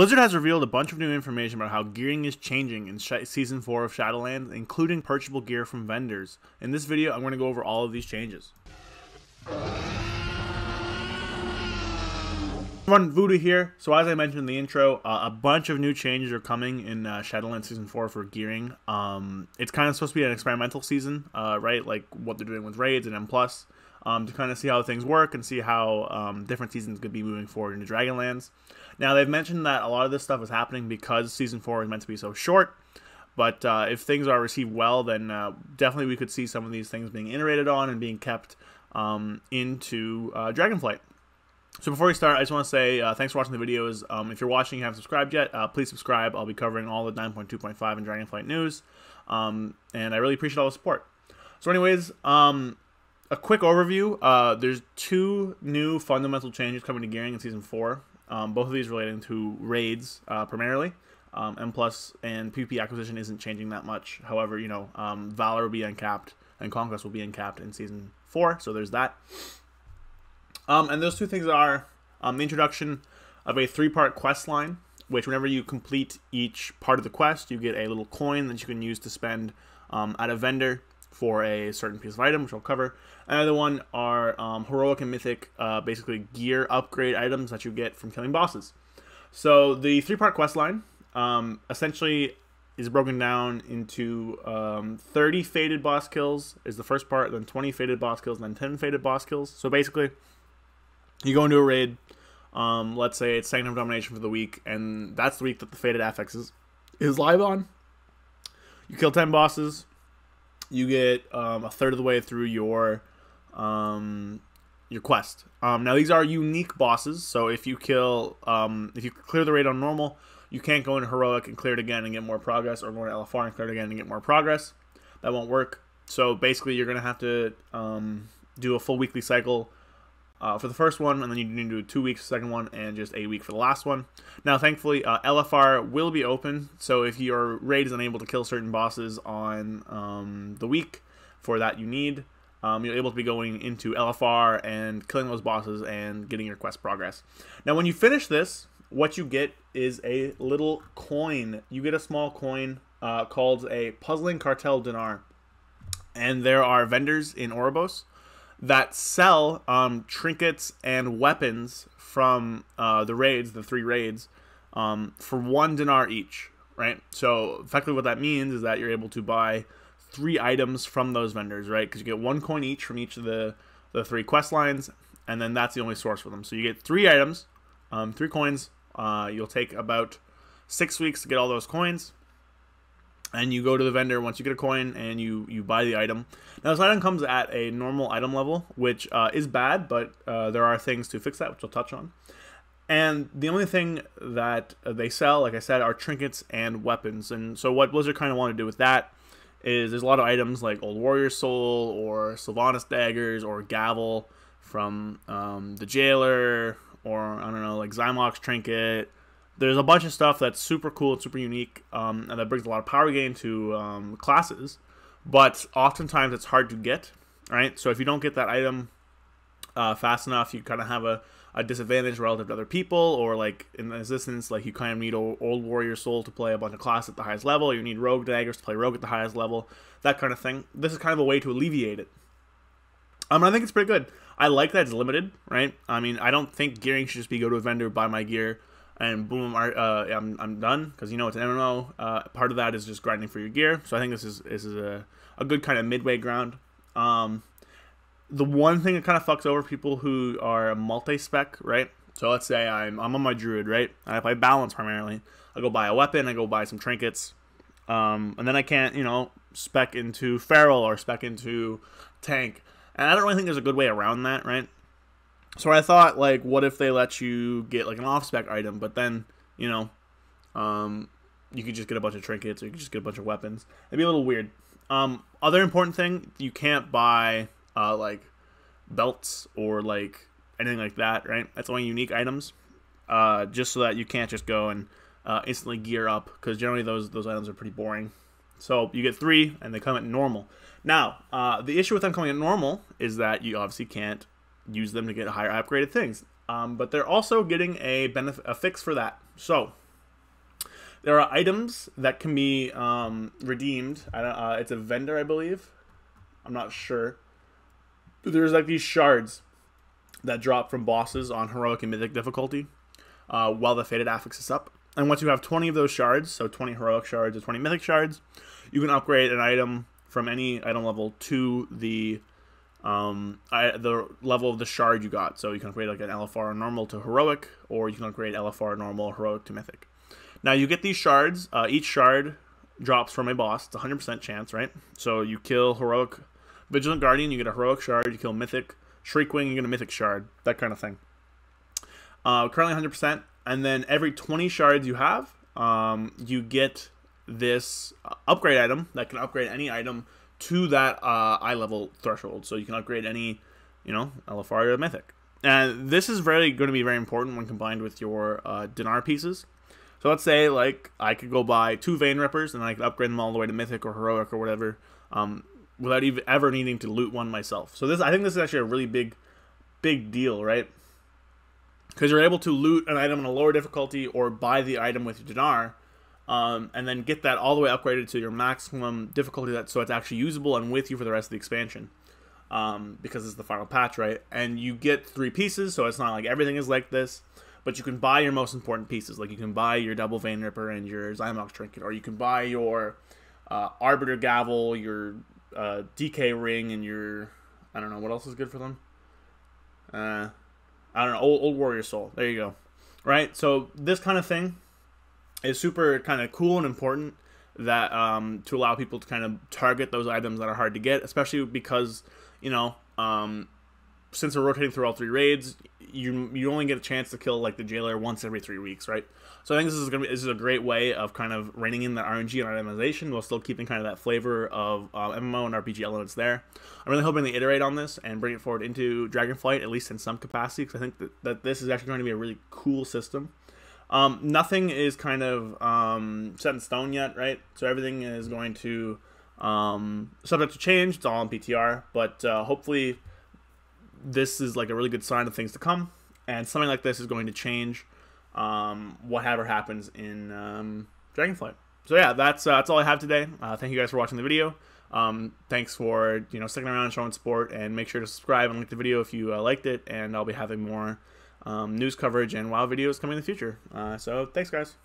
Blizzard has revealed a bunch of new information about how gearing is changing in Sh Season 4 of Shadowlands, including purchasable gear from vendors. In this video, I'm going to go over all of these changes. Everyone, Voodoo here. So as I mentioned in the intro, uh, a bunch of new changes are coming in uh, Shadowlands Season 4 for gearing. Um, it's kind of supposed to be an experimental season, uh, right? Like what they're doing with raids and M+, um, to kind of see how things work and see how um, different seasons could be moving forward into Dragonlands. Now, they've mentioned that a lot of this stuff is happening because Season 4 is meant to be so short. But uh, if things are received well, then uh, definitely we could see some of these things being iterated on and being kept um, into uh, Dragonflight. So before we start, I just want to say uh, thanks for watching the videos. Um, if you're watching and haven't subscribed yet, uh, please subscribe. I'll be covering all the 9.2.5 and Dragonflight news, um, and I really appreciate all the support. So anyways, um, a quick overview. Uh, there's two new fundamental changes coming to gearing in Season 4. Um, both of these relating to raids uh, primarily. Um, M plus and PvP acquisition isn't changing that much. However, you know, um, Valor will be uncapped and Conquest will be uncapped in Season 4, so there's that. Um, and those two things are um, the introduction of a three-part quest line, which whenever you complete each part of the quest, you get a little coin that you can use to spend um, at a vendor for a certain piece of item, which I'll cover. Another one are um, heroic and mythic, uh, basically gear upgrade items that you get from killing bosses. So the three-part quest line um, essentially is broken down into um, 30 faded boss kills is the first part, then 20 faded boss kills, then 10 faded boss kills. So basically, you go into a raid, um, let's say it's Sanctum Domination for the week, and that's the week that the faded Affix is, is live on. You kill 10 bosses, you get um, a third of the way through your um, your quest. Um, now these are unique bosses, so if you kill, um, if you clear the raid on normal, you can't go into heroic and clear it again and get more progress, or go into LFR and clear it again and get more progress. That won't work. So basically, you're gonna have to um, do a full weekly cycle uh, for the first one, and then you need to do two weeks for the second one, and just a week for the last one. Now, thankfully, uh, LFR will be open, so if your raid is unable to kill certain bosses on um, the week for that you need, um, you're able to be going into LFR and killing those bosses and getting your quest progress. Now, when you finish this, what you get is a little coin. You get a small coin uh, called a Puzzling Cartel Dinar. And there are vendors in Oribos that sell um, trinkets and weapons from uh, the raids, the three raids, um, for one dinar each, right? So effectively, what that means is that you're able to buy three items from those vendors, right? Because you get one coin each from each of the the three quest lines, and then that's the only source for them. So you get three items, um, three coins. Uh, you'll take about six weeks to get all those coins and you go to the vendor once you get a coin and you you buy the item. Now this item comes at a normal item level which uh, is bad but uh, there are things to fix that which i'll touch on. And the only thing that they sell like i said are trinkets and weapons. And so what blizzard kind of want to do with that is there's a lot of items like old warrior soul or sylvanas daggers or gavel from um, the jailer or i don't know like Xy'mox trinket there's a bunch of stuff that's super cool and super unique, um, and that brings a lot of power gain to um, classes. But oftentimes it's hard to get, right? So if you don't get that item uh, fast enough, you kind of have a, a disadvantage relative to other people, or like in this instance, like you kind of need old warrior soul to play a bunch of class at the highest level. You need rogue daggers to play rogue at the highest level, that kind of thing. This is kind of a way to alleviate it. Um, I think it's pretty good. I like that it's limited, right? I mean, I don't think gearing should just be go to a vendor, buy my gear, and boom, uh, I'm, I'm done because you know it's an MMO. Uh, part of that is just grinding for your gear, so I think this is this is a, a good kind of midway ground. Um, the one thing that kind of fucks over people who are multi-spec, right? So let's say I'm I'm on my druid, right? And I play balance primarily. I go buy a weapon, I go buy some trinkets, um, and then I can't you know spec into feral or spec into tank. And I don't really think there's a good way around that, right? So I thought, like, what if they let you get like an off spec item, but then you know, um, you could just get a bunch of trinkets or you could just get a bunch of weapons. It'd be a little weird. Um, other important thing, you can't buy uh, like belts or like anything like that, right? That's only unique items. Uh, just so that you can't just go and uh, instantly gear up because generally those those items are pretty boring. So you get three and they come at normal. Now, uh, the issue with them coming at normal is that you obviously can't use them to get higher upgraded things. Um, but they're also getting a benefit, a fix for that. So there are items that can be um, redeemed. Uh, it's a vendor, I believe. I'm not sure. But there's like these shards that drop from bosses on heroic and mythic difficulty uh, while the faded affix is up. And once you have 20 of those shards, so 20 heroic shards or 20 mythic shards, you can upgrade an item from any item level to the um, I, the level of the shard you got. So you can upgrade like an LFR normal to heroic, or you can upgrade LFR normal heroic to mythic. Now you get these shards. Uh, each shard drops from a boss. It's a 100% chance, right? So you kill heroic Vigilant Guardian, you get a heroic shard. You kill mythic Shriekwing, you get a mythic shard. That kind of thing. Uh, currently 100%. And then every 20 shards you have, um, you get this upgrade item that can upgrade any item to that uh, eye level threshold. So you can upgrade any, you know, LFR or Mythic. And this is very going to be very important when combined with your uh, Dinar pieces. So let's say like I could go buy two Vein Rippers and I could upgrade them all the way to Mythic or Heroic or whatever, um, without even ever needing to loot one myself. So this I think this is actually a really big, big deal, right? Because you're able to loot an item on a lower difficulty or buy the item with your Dinar um, and then get that all the way upgraded to your maximum difficulty that so it's actually usable and with you for the rest of the expansion. Um, because it's the final patch right? And you get three pieces so it's not like everything is like this but you can buy your most important pieces. Like you can buy your double vein ripper and your Xy'mox trinket or you can buy your uh, arbiter gavel your uh, DK ring and your I don't know what else is good for them? Uh, I don't know old, old warrior soul. There you go. Right? So this kind of thing is super kind of cool and important that um, to allow people to kind of target those items that are hard to get, especially because you know um, since we're rotating through all three raids, you you only get a chance to kill like the jailer once every three weeks, right? So I think this is gonna be this is a great way of kind of reining in the RNG and itemization while still keeping kind of that flavor of uh, MMO and RPG elements there. I'm really hoping they iterate on this and bring it forward into Dragonflight at least in some capacity because I think that, that this is actually going to be a really cool system. Um, nothing is kind of um, set in stone yet, right? So everything is going to um, subject to change. It's all on PTR, but uh, hopefully this is like a really good sign of things to come, and something like this is going to change um, whatever happens in um, Dragonflight. So yeah, that's uh, that's all I have today. Uh, thank you guys for watching the video. Um, thanks for you know sticking around and showing support, and make sure to subscribe and like the video if you uh, liked it. And I'll be having more um, news coverage and WoW videos coming in the future. Uh, so thanks, guys.